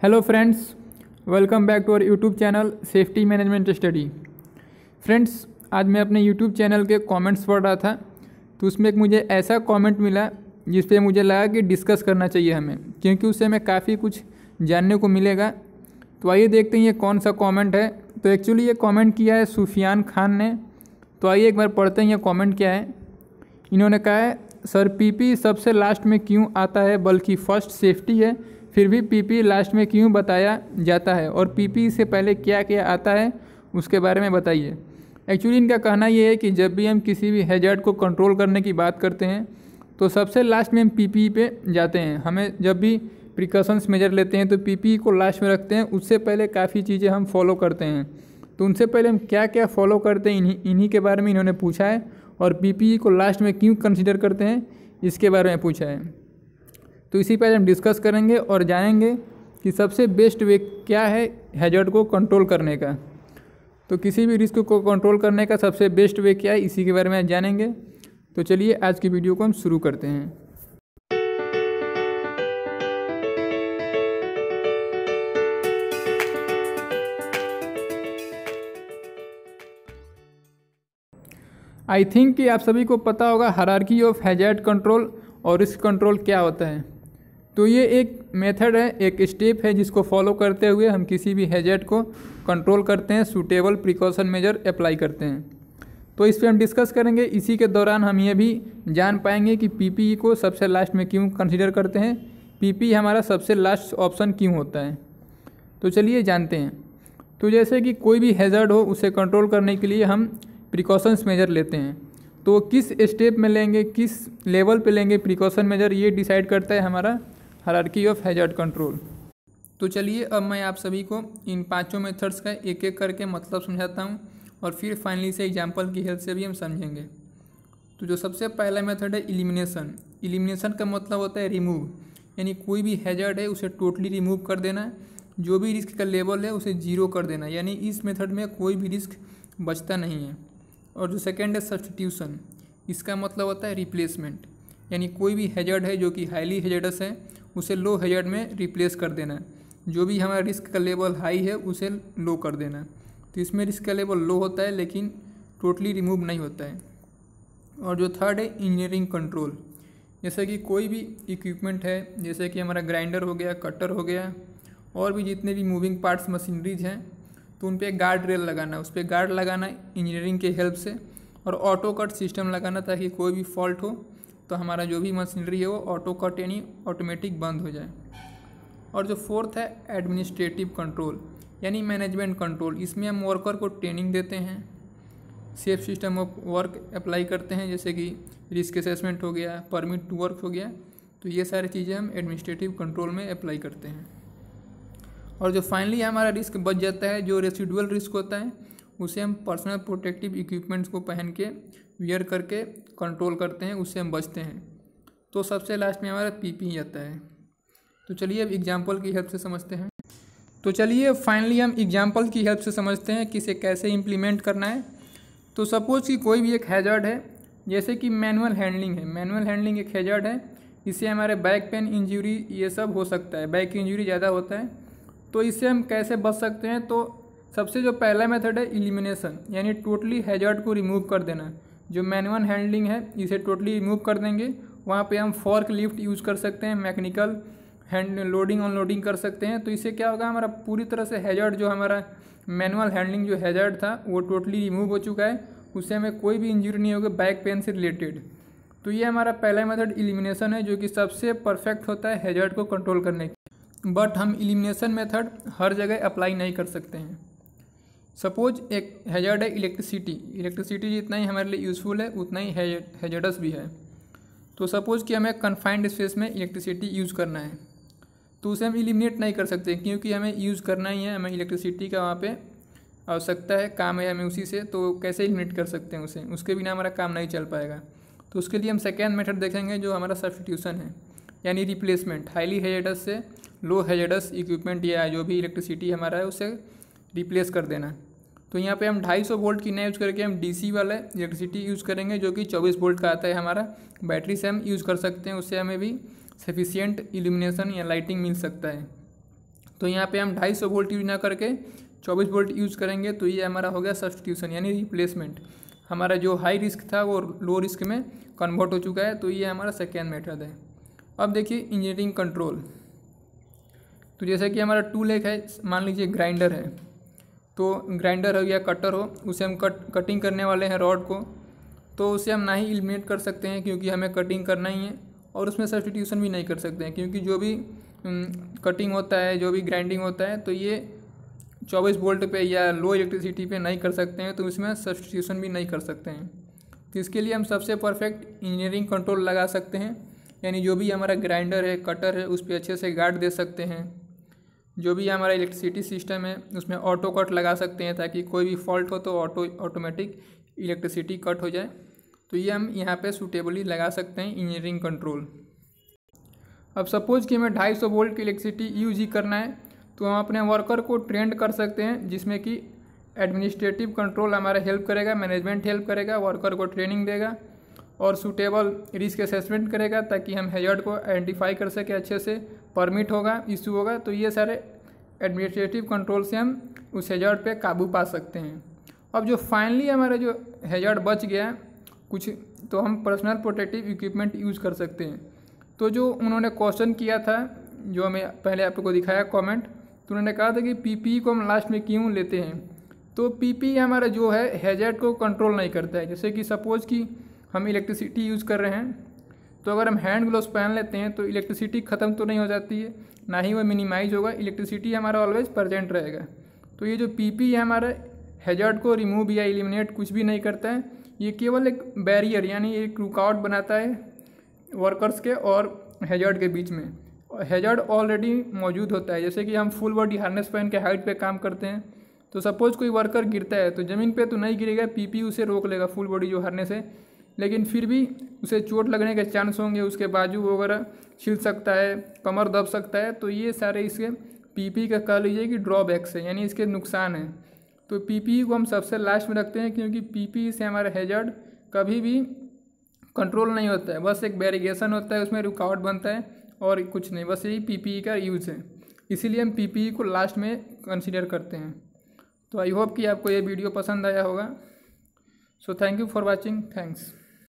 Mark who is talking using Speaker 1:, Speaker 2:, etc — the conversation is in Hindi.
Speaker 1: Hello friends welcome back to our YouTube channel safety management study friends आज मैं अपने यूट्यूब चैनल के कमेंट्स पढ़ रहा था तो उसमें एक मुझे ऐसा कमेंट मिला जिस पे मुझे लगा कि डिस्कस करना चाहिए हमें, क्योंकि उससे हमें काफ़ी कुछ जानने को मिलेगा। तो आइए देखते हैं ये कौन सा कमेंट है। तो एक्चुअली ये कमेंट किया है सुफियान खान ने। तो आइए एक बार पढ़ते हैं ये कमेंट क्या है। इन्होंने कहा है सर, पीपी सबसे लास्ट में क्यों आता है बल्कि फ़र्स्ट सेफ्टी है? फिर भी पीपी लास्ट में क्यों बताया जाता है? और पीपी से पहले क्या क्या आता है? उसके बारे में बताइए। एक्चुअली इनका कहना यह है कि जब भी हम किसी भी हैजर्ड को कंट्रोल करने की बात करते हैं तो सबसे लास्ट में हम पी पीपी पे जाते हैं। हमें जब भी प्रिकॉशंस मेजर लेते हैं तो पी पीपी को लास्ट में रखते हैं। उससे पहले काफ़ी चीज़ें हम फॉलो करते हैं। तो उनसे पहले हम क्या क्या फॉलो करते हैं, इन्हीं इन्हीं के बारे में इन्होंने पूछा है। और पीपीई को लास्ट में क्यों कंसिडर करते हैं, इसके बारे में पूछा है। तो इसी पर हम डिस्कस करेंगे और जानेंगे कि सबसे बेस्ट वे क्या है हैजर्ड को कंट्रोल करने का। तो किसी भी रिस्क को कंट्रोल करने का सबसे बेस्ट वे क्या है, इसी के बारे में जानेंगे। तो चलिए आज की वीडियो को हम शुरू करते हैं। आई थिंक कि आप सभी को पता होगा हरारकी ऑफ़ हैजर्ड कंट्रोल और रिस्क कंट्रोल क्या होता है। तो ये एक मेथड है, एक स्टेप है जिसको फॉलो करते हुए हम किसी भी हैजर्ड को कंट्रोल करते हैं सूटेबल प्रिकॉशन मेजर अप्लाई करते हैं। तो इस पर हम डिस्कस करेंगे, इसी के दौरान हम ये भी जान पाएँगे कि पीपीई को सबसे लास्ट में क्यों कंसिडर करते हैं पीपी हमारा सबसे लास्ट ऑप्शन क्यों होता है। तो चलिए जानते हैं। तो जैसे कि कोई भी हैज़र्ड हो, उसे कंट्रोल करने के लिए हम प्रिकॉशंस मेजर लेते हैं। तो किस स्टेप में लेंगे, किस लेवल पे लेंगे प्रिकॉशन मेजर ये डिसाइड करता है हमारा हरारकी ऑफ़ हैजर्ड कंट्रोल तो चलिए, अब मैं आप सभी को इन पाँचों मेथड्स का एक एक करके मतलब समझाता हूँ और फिर फाइनली से एग्ज़ाम्पल की हेल्प से भी हम समझेंगे। तो जो सबसे पहला मेथड है इलिमिनेशन इलिमिनेशन का मतलब होता है रिमूव यानी कोई भी हैजर्ड है, उसे टोटली रिमूव कर देना। जो भी रिस्क का लेवल है, उसे ज़ीरो कर देना। यानी इस मेथड में कोई भी रिस्क बचता नहीं है। और जो सेकेंड है सब्सटीट्यूशन इसका मतलब होता है रिप्लेसमेंट यानी कोई भी हैजर्ड है जो कि हाईली हैजर्डस है, उसे लो हैजर्ड में रिप्लेस कर देना है. जो भी हमारा रिस्क का लेवल हाई है, उसे लो कर देना तो इसमें रिस्क का लेवल लो होता है, लेकिन टोटली रिमूव नहीं होता है. और जो थर्ड है इंजीनियरिंग कंट्रोल जैसे कि कोई भी इक्विपमेंट है, जैसे कि हमारा ग्राइंडर हो गया कटर हो गया, और भी जितने भी मूविंग पार्ट्स मशीनरीज हैं तो उन पर गार्ड रेल लगाना है उस पर गार्ड लगाना इंजीनियरिंग के हेल्प से और ऑटो कट सिस्टम लगाना ताकि कोई भी फॉल्ट हो तो हमारा जो भी मशीनरी है वो ऑटो कट यानी ऑटोमेटिक बंद हो जाए। और जो फोर्थ है एडमिनिस्ट्रेटिव कंट्रोल यानी मैनेजमेंट कंट्रोल इसमें हम वर्कर को ट्रेनिंग देते हैं safe system of work apply करते हैं, जैसे कि रिस्क असेसमेंट हो गया परमिट टू वर्क हो गया तो ये सारी चीज़ें हम एडमिनिस्ट्रेटिव कंट्रोल में अप्लाई करते हैं। और जो फाइनली हमारा रिस्क बच जाता है, जो रेसिडुअल रिस्क होता है, उसे हम पर्सनल प्रोटेक्टिव इक्विपमेंट्स को पहन के वियर करके कंट्रोल करते हैं उससे हम बचते हैं। तो सबसे लास्ट में हमारा पी पी आता है। तो चलिए अब एग्ज़ाम्पल की हेल्प से समझते हैं। तो चलिए फाइनली हम एग्ज़ाम्पल की हेल्प से समझते हैं कि इसे कैसे इम्प्लीमेंट करना है। तो सपोज़ कि कोई भी एक हैजर्ड है, जैसे कि मैनुअल हैंडलिंग है। मैनुअल हैंडलिंग एक हैजर्ड है। इससे हमारे बैक पेन इंजरी ये सब हो सकता है। बैक इंजरी ज़्यादा होता है। तो इससे हम कैसे बच सकते हैं? तो सबसे जो पहला मेथड है इलिमिनेशन यानी टोटली हैजर्ड को रिमूव कर देना। जो मैनुअल हैंडलिंग है, इसे टोटली रिमूव कर देंगे। वहाँ पे हम फॉर्क लिफ्ट यूज़ कर सकते हैं मैकेनिकल हैंड लोडिंग अनलोडिंग कर सकते हैं। तो इससे क्या होगा? हमारा पूरी तरह से हैजर्ड जो हमारा मैनुअल हैंडलिंग जो हैजर्ड था, वो टोटली रिमूव हो चुका है। उससे हमें कोई भी इंजरी नहीं होगी बैक पेन से रिलेटेड तो ये हमारा पहला मेथड इलिमिनेशन है, जो कि सबसे परफेक्ट होता है हैजर्ड को कंट्रोल करने बट हम इलिमिनेशन मेथड हर जगह अप्लाई नहीं कर सकते हैं। सपोज़ एक हैजर्ड है इलेक्ट्रिसिटी इलेक्ट्रिसिटी जितना ही हमारे लिए यूज़फुल है, उतना ही हैजर्डस भी है। तो सपोज़ कि हमें कन्फाइंड स्पेस में इलेक्ट्रिसिटी यूज़ करना है। तो उसे हम इलिमिनेट नहीं कर सकते, क्योंकि हमें यूज़ करना ही है, हमें इलेक्ट्रिसिटी का वहाँ पे आवश्यकता है, काम है हमें उसी से तो कैसे इलिमिनेट कर सकते हैं उसे? उसके बिना हमारा काम नहीं चल पाएगा। तो उसके लिए हम सेकेंड मेथड देखेंगे जो हमारा सब्सटीट्यूशन है, यानी रिप्लेसमेंट हाईली हेजेडस से लो हेजेडस इक्विपमेंट या जो भी इलेक्ट्रिसिटी हमारा है, उसे रिप्लेस कर देना तो यहाँ पे हम 250 वोल्ट की नए यूज़ करके हम डीसी वाला इलेक्ट्रिसिटी यूज़ करेंगे, जो कि 24 वोल्ट का आता है हमारा। बैटरी से हम यूज़ कर सकते हैं, उससे हमें भी सफिशियंट इल्यूमिनेशन या लाइटिंग मिल सकता है। तो यहाँ पे हम ढाई सौ वोल्ट यूज़ ना करके चौबीस वोल्ट यूज़ करेंगे तो ये हमारा हो गया सब्सटीट्यूशन यानी रिप्लेसमेंट हमारा जो हाई रिस्क था, वो लो रिस्क में कन्वर्ट हो चुका है तो ये हमारा सेकेंड मेथड है। अब देखिए इंजीनियरिंग कंट्रोल तो जैसे कि हमारा टूल एक है, मान लीजिए ग्राइंडर है तो ग्राइंडर हो या कटर हो, उसे हम कट, कटिंग करने वाले हैं रॉड को तो उसे हम ना ही इलिमिनेट कर सकते हैं क्योंकि हमें कटिंग करना ही है, और उसमें सब्सटीट्यूशन भी नहीं कर सकते हैं, क्योंकि जो भी कटिंग होता है, जो भी ग्राइंडिंग होता है तो ये चौबीस वोल्ट पे या लो इलेक्ट्रिसिटी पे नहीं कर सकते हैं तो इसमें सब्सटीट्यूशन भी नहीं कर सकते हैं। तो इसके लिए हम सबसे परफेक्ट इंजीनियरिंग कंट्रोल लगा सकते हैं, यानी जो भी हमारा ग्राइंडर है कटर है, उस पर अच्छे से गार्ड दे सकते हैं। जो भी हमारा इलेक्ट्रिसिटी सिस्टम है, उसमें ऑटो कट लगा सकते हैं ताकि कोई भी फॉल्ट हो तो ऑटो ऑटोमेटिक इलेक्ट्रिसिटी कट हो जाए। तो ये हम यहाँ पे सूटेबली लगा सकते हैं इंजीनियरिंग कंट्रोल अब सपोज़ कि हमें 250 वोल्ट की इलेक्ट्रिसिटी यूज़ ही करना है तो हम अपने वर्कर को ट्रेंड कर सकते हैं, जिसमें कि एडमिनिस्ट्रेटिव कंट्रोल हमारा हेल्प करेगा मैनेजमेंट हेल्प करेगा वर्कर को ट्रेनिंग देगा। और सूटेबल रिस्क असेसमेंट करेगा ताकि हम हेजर्ड को आइडेंटिफाई कर सकें, अच्छे से परमिट होगा इशू होगा। तो ये सारे एडमिनिस्ट्रेटिव कंट्रोल से हम उस हेजर्ड पे काबू पा सकते हैं। अब जो फाइनली हमारा जो हेजर्ड बच गया, कुछ तो हम पर्सनल प्रोटेक्टिव इक्विपमेंट यूज़ कर सकते हैं। तो जो उन्होंने क्वेश्चन किया था, जो हमें पहले आपको दिखाया कमेंट तो उन्होंने कहा था कि पीपी को हम लास्ट में क्यों लेते हैं? तो पीपी हमारा जो है हेजर्ड को कंट्रोल नहीं करता है। जैसे कि सपोज़ कि हम इलेक्ट्रिसिटी यूज़ कर रहे हैं। तो अगर हम हैंड ग्लोव्स पहन लेते हैं तो इलेक्ट्रिसिटी ख़त्म तो नहीं हो जाती है। ना ही वो मिनिमाइज होगा इलेक्ट्रिसिटी हमारा ऑलवेज प्रजेंट रहेगा। तो ये जो पीपी है हमारा हेजर्ड को रिमूव या एलिमिनेट कुछ भी नहीं करता है। ये केवल एक बैरियर यानी एक रुकावट बनाता है वर्कर्स के और हेजर्ड के बीच में। हेजर्ड ऑलरेडी मौजूद होता है। जैसे कि हम फुल बॉडी हार्नेस पहन के हाइट पे काम करते हैं तो सपोज़ कोई वर्कर गिरता है तो ज़मीन पे तो नहीं गिरेगा पीपी उसे रोक लेगा फुल बॉडी जो हार्नेस है। लेकिन फिर भी उसे चोट लगने के चांस होंगे, उसके बाजू वगैरह छिल सकता है, कमर दब सकता है तो ये सारे इसके पीपी का कह लीजिए कि ड्रॉबैक्स है, यानी इसके नुकसान हैं। तो पीपी को हम सबसे लास्ट में रखते हैं, क्योंकि पीपी से हमारा हेजर्ड कभी भी कंट्रोल नहीं होता है। बस एक बैरिगेशन होता है, उसमें रुकावट बनता है और कुछ नहीं, बस यही पीपीई का यूज़ है। इसीलिए हम पीपीई को लास्ट में कंसिडर करते हैं। तो आई होप कि आपको ये वीडियो पसंद आया होगा। So thank you for watching thanks